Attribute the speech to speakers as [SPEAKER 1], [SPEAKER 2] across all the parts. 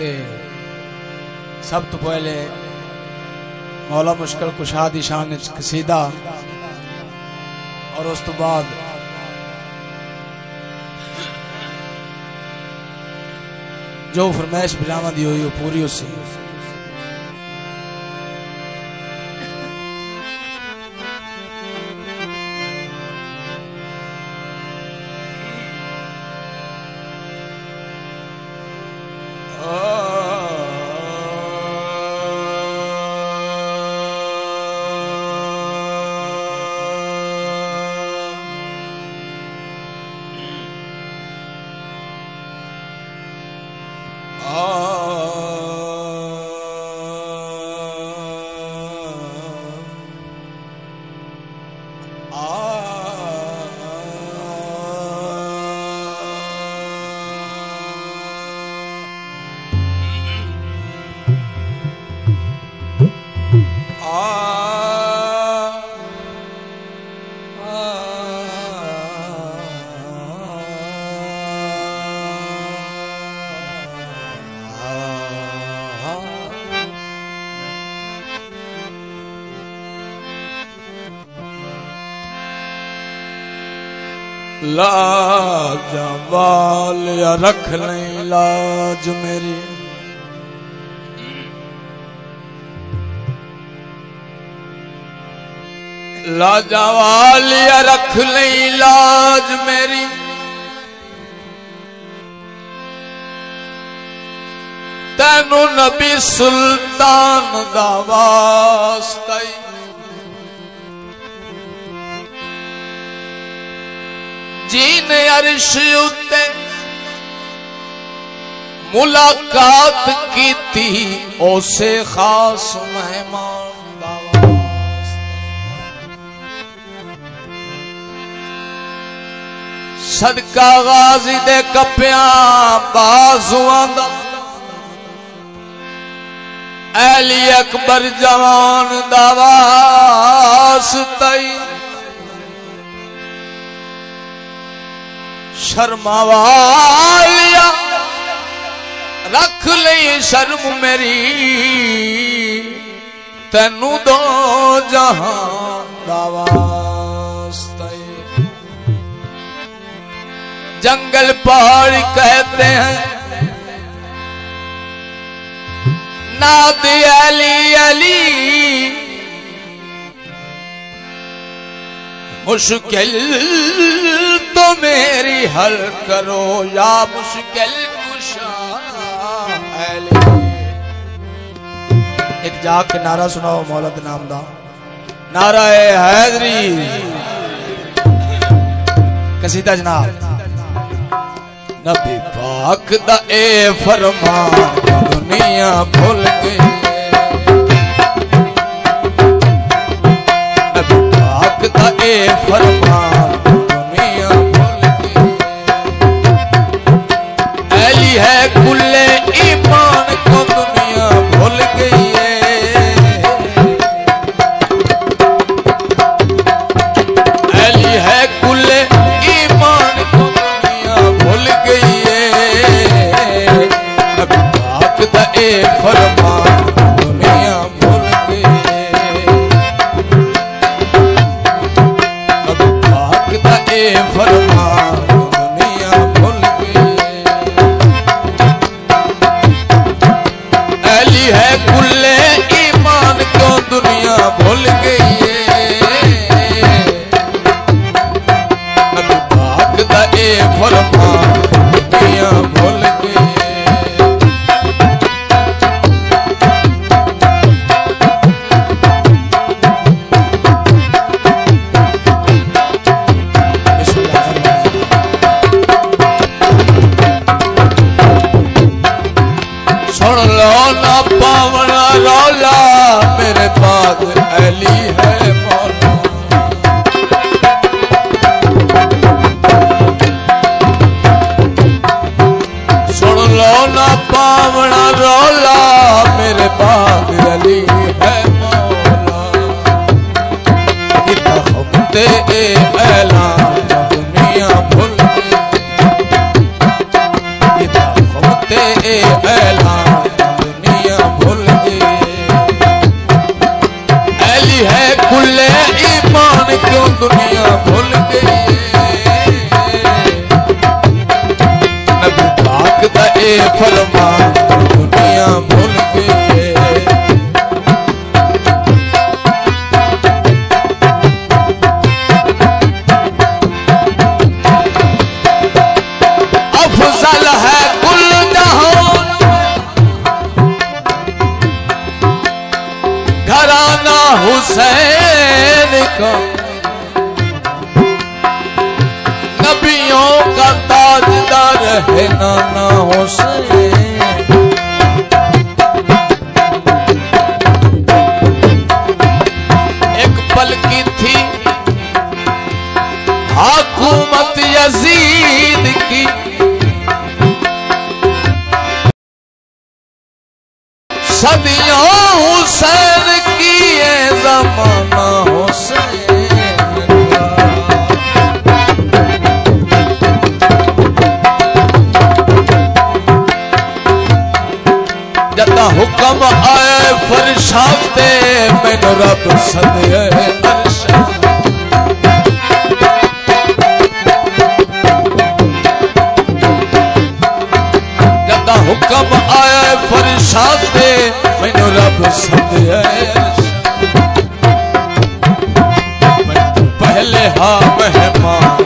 [SPEAKER 1] تے سب تو پہلے مولا مشکل کشا دی شان قصیدہ اور اس تو بعد جو فرمائش بلاوا ہوئی وہ پوری Ah. لاج بال یا رکھ لیں لاج میری۔ لاجوال یا رکھ لیں لاج میری۔ تینو نبی سلطان دا واسطہ جین عرش اتے ملاقات کی تھی اسے خاص مہمان صدقہ غازی دے کپیاں بازوان دا۔ ایلی اکبر جوان دا واسطہ شرما والیا رکھ لئی شرم میری۔ تینو دو جہاں داواست جنگل پہاڑ کہتے ہیں۔ ناد علی علی۔ مشکل تو میری حل کرو، یا مشکل کشا ایک جا کے نعرہ سناؤ، مولد نام دا۔ نعرہ حیدری۔ قصیدہ جناب؟ نبی پاک دا اے فرمان دنیا بھول گئی نبی پاک دا اے فرمان۔ Lord. اے دنیا بھول گئی افضل ہے کل گھرانہ حسین کا۔ ہے نانا حسین ایک پل کی تھی حکومت یزید کی صدیوں حسین کی یہ زمانہ حسین میں رب صدیے جدا حکم آیا فرشاد دے مینو رب سدیا پہلے ہاں مہمان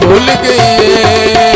[SPEAKER 1] بھول گئی ہے